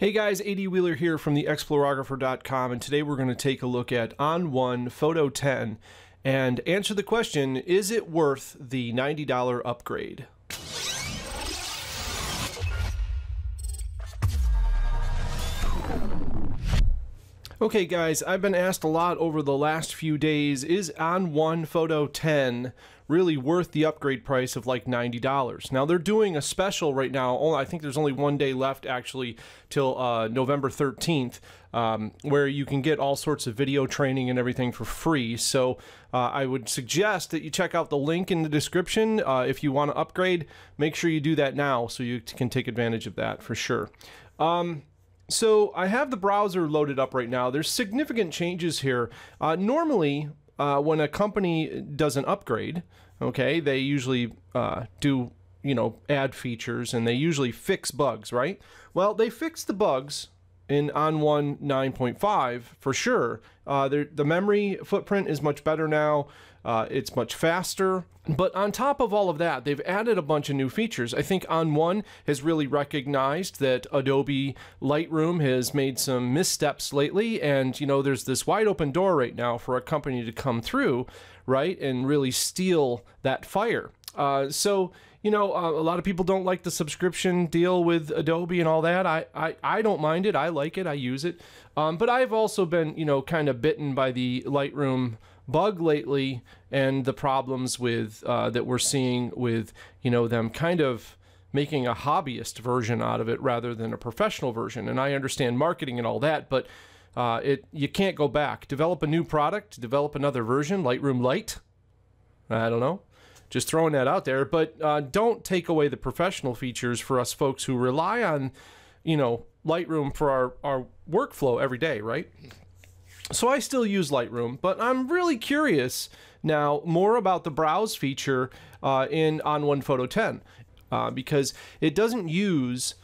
Hey guys, AD Wheeler here from the Explorographer.com, and today we're going to take a look at ON1 Photo 10 and answer the question Is it worth the $90 upgrade? Okay, guys, I've been asked a lot over the last few days is ON1 Photo 10 really worth the upgrade price of like $90? Now, they're doing a special right now. I think there's only one day left actually till uh, November 13th, um, where you can get all sorts of video training and everything for free. So, uh, I would suggest that you check out the link in the description. Uh, if you want to upgrade, make sure you do that now so you can take advantage of that for sure. Um, so I have the browser loaded up right now. There's significant changes here. Uh, normally, uh, when a company does an upgrade, okay, they usually uh, do, you know, add features and they usually fix bugs, right? Well, they fixed the bugs in ON1 9.5 for sure. Uh, the memory footprint is much better now. Uh, it's much faster. But on top of all of that, they've added a bunch of new features. I think ON1 has really recognized that Adobe Lightroom has made some missteps lately. And, you know, there's this wide open door right now for a company to come through, right, and really steal that fire. Uh, so, you know, uh, a lot of people don't like the subscription deal with Adobe and all that. I, I, I don't mind it. I like it. I use it. Um, but I've also been, you know, kind of bitten by the Lightroom bug lately and the problems with uh, that we're seeing with, you know, them kind of making a hobbyist version out of it rather than a professional version. And I understand marketing and all that, but uh, it you can't go back. Develop a new product, develop another version, Lightroom Light. I don't know just throwing that out there. But uh, don't take away the professional features for us folks who rely on, you know, Lightroom for our, our workflow every day, right? So I still use Lightroom, but I'm really curious now more about the browse feature uh, in ON1 Photo 10 uh, because it doesn't use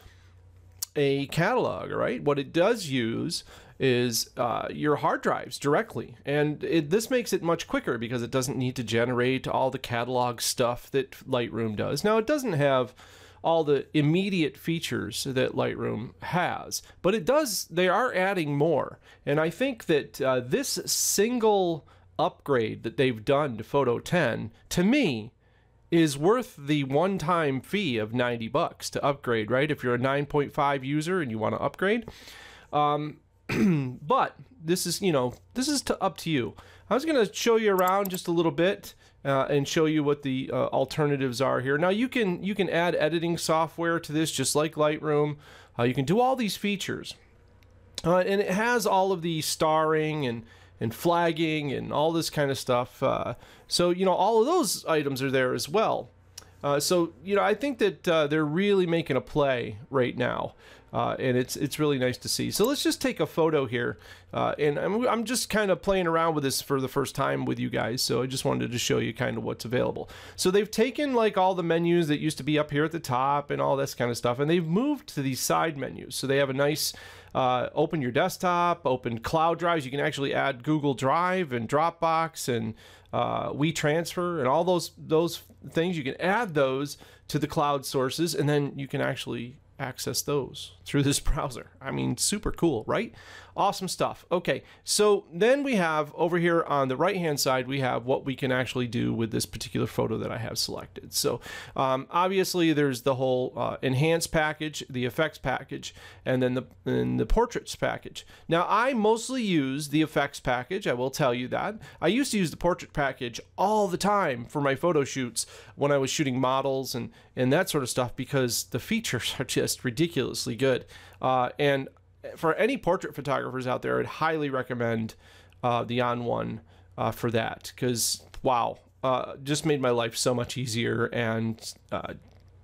a catalog, right? What it does use is uh, your hard drives directly. And it, this makes it much quicker because it doesn't need to generate all the catalog stuff that Lightroom does. Now, it doesn't have all the immediate features that Lightroom has, but it does, they are adding more. And I think that uh, this single upgrade that they've done to Photo 10, to me, is worth the one-time fee of 90 bucks to upgrade, right? If you're a 9.5 user and you want to upgrade. Um, but this is, you know, this is to, up to you. I was going to show you around just a little bit uh, and show you what the uh, alternatives are here. Now you can you can add editing software to this just like Lightroom. Uh, you can do all these features. Uh, and it has all of the starring and and flagging and all this kind of stuff. Uh, so you know all of those items are there as well. Uh, so you know I think that they're really making a play right now, uh, and it's it's really nice to see. So let's just take a photo here, uh, and I'm, I'm just kind of playing around with this for the first time with you guys. So I just wanted to show you kind of what's available. So they've taken like all the menus that used to be up here at the top and all this kind of stuff, and they've moved to these side menus. So they have a nice uh, open your desktop, open cloud drives. You can actually add Google Drive and Dropbox and uh, WeTransfer and all those those things. You can add those to the cloud sources, and then you can actually access those through this browser. I mean, super cool, right? Awesome stuff. Okay, so then we have over here on the right hand side, we have what we can actually do with this particular photo that I have selected. So um, obviously there's the whole uh, enhance package, the effects package, and then the, and the portraits package. Now I mostly use the effects package, I will tell you that. I used to use the portrait package all the time for my photo shoots when I was shooting models and, and that sort of stuff because the features are just ridiculously good. Uh, and for any portrait photographers out there, I'd highly recommend uh, the ON1 uh, for that because wow, uh, just made my life so much easier and uh,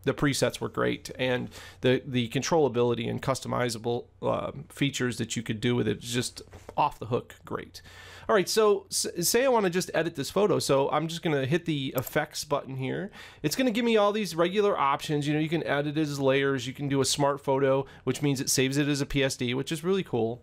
the presets were great and the the controllability and customizable uh, features that you could do with it is just off the hook great. All right, so say I want to just edit this photo. So I'm just going to hit the effects button here. It's going to give me all these regular options. You know, you can edit it as layers. You can do a smart photo, which means it saves it as a PSD, which is really cool.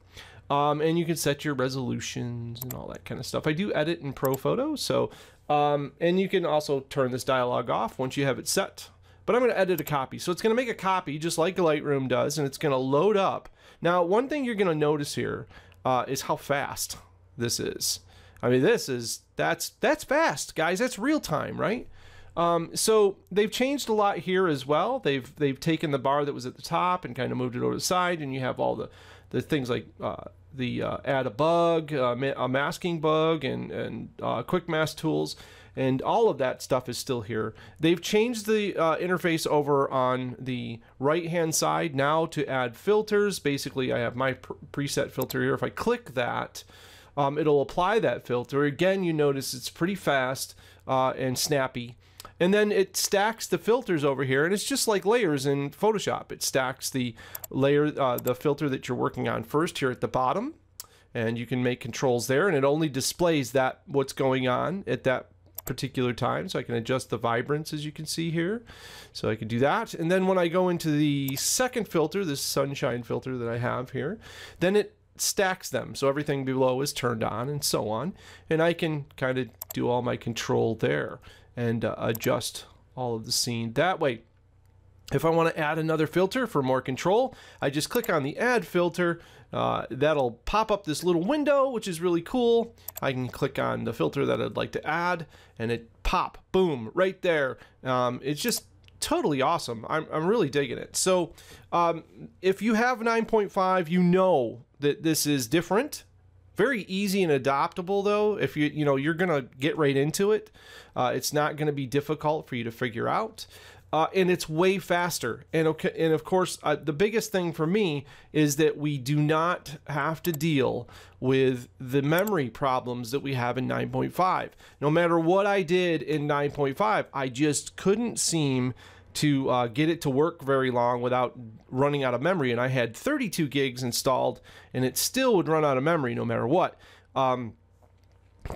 Um, and you can set your resolutions and all that kind of stuff. I do edit in Pro Photo, so um, and you can also turn this dialog off once you have it set but I'm going to edit a copy. So it's going to make a copy just like Lightroom does, and it's going to load up. Now, one thing you're going to notice here uh, is how fast this is. I mean, this is that's that's fast, guys. That's real time, right? Um, so they've changed a lot here as well. They've they've taken the bar that was at the top and kind of moved it over to the side, and you have all the the things like uh, the uh, add a bug, uh, a masking bug, and and uh, quick mask tools, and all of that stuff is still here. They've changed the uh, interface over on the right hand side now to add filters. Basically, I have my pr preset filter here. If I click that. Um, it'll apply that filter. Again, you notice it's pretty fast uh, and snappy. And then it stacks the filters over here, and it's just like layers in Photoshop. It stacks the layer, uh, the filter that you're working on first here at the bottom, and you can make controls there, and it only displays that what's going on at that particular time. So I can adjust the vibrance as you can see here. So I can do that. And then when I go into the second filter, this sunshine filter that I have here, then it stacks them. So everything below is turned on and so on. And I can kind of do all my control there and uh, adjust all of the scene that way. If I want to add another filter for more control, I just click on the add filter. Uh, that'll pop up this little window, which is really cool. I can click on the filter that I'd like to add and it pop, boom, right there. Um, it's just totally awesome. I'm, I'm really digging it. So um, if you have 9.5, you know that this is different. Very easy and adoptable though. If you you know you're gonna get right into it, uh, it's not gonna be difficult for you to figure out. Uh, and it's way faster. And okay, and of course, uh, the biggest thing for me is that we do not have to deal with the memory problems that we have in 9.5. No matter what I did in 9.5, I just couldn't seem to uh, get it to work very long without running out of memory. And I had 32 gigs installed, and it still would run out of memory no matter what. Um,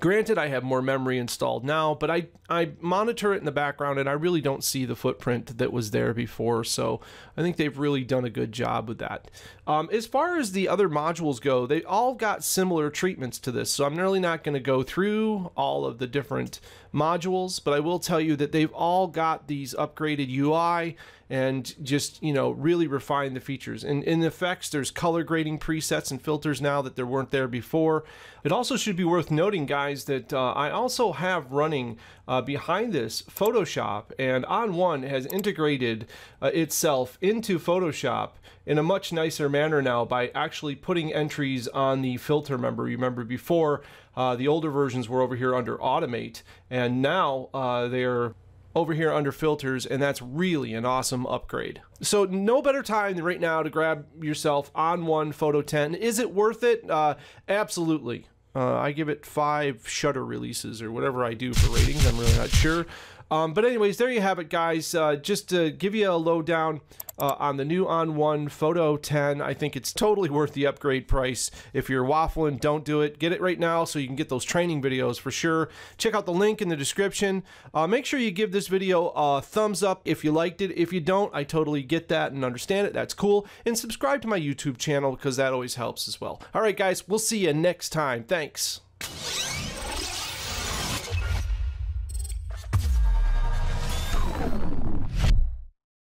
Granted, I have more memory installed now, but I, I monitor it in the background and I really don't see the footprint that was there before. So I think they've really done a good job with that. Um, as far as the other modules go, they all got similar treatments to this. So I'm really not going to go through all of the different modules, but I will tell you that they've all got these upgraded UI and just you know really refine the features. And in effects, there's color grading presets and filters now that there weren't there before. It also should be worth noting, guys, that uh, I also have running uh, behind this Photoshop, and ON1 has integrated uh, itself into Photoshop in a much nicer manner now by actually putting entries on the filter member. Remember before uh, the older versions were over here under Automate, and now uh, they're over here under filters and that's really an awesome upgrade. So no better time than right now to grab yourself ON1 Photo 10. Is it worth it? Uh, absolutely. Uh, I give it five shutter releases or whatever I do for ratings. I'm really not sure. Um, but anyways, there you have it, guys. Uh, just to give you a lowdown uh, on the new ON1 Photo 10, I think it's totally worth the upgrade price. If you're waffling, don't do it. Get it right now so you can get those training videos for sure. Check out the link in the description. Uh, make sure you give this video a thumbs up if you liked it. If you don't, I totally get that and understand it. That's cool. And subscribe to my YouTube channel because that always helps as well. All right, guys, we'll see you next time. Thanks.